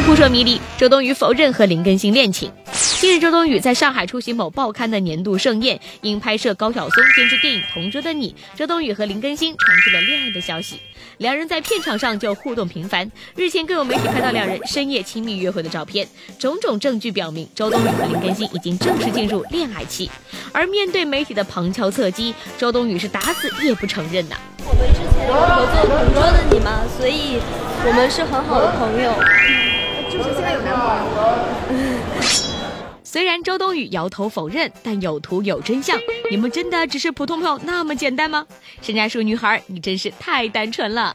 扑朔迷离，周冬雨否认和林更新恋情。近日，周冬雨在上海出席某报刊的年度盛宴，因拍摄高晓松监制电影《同桌的你》，周冬雨和林更新传出了恋爱的消息。两人在片场上就互动频繁，日前更有媒体拍到两人深夜亲密约会的照片。种种证据表明，周冬雨和林更新已经正式进入恋爱期。而面对媒体的旁敲侧击，周冬雨是打死也不承认呐。我们之前合作《同桌的你》嘛，所以我们是很好的朋友。就是现在有男朋友。虽然周冬雨摇头否认，但有图有真相。你们真的只是普通朋友那么简单吗？山楂树女孩，你真是太单纯了。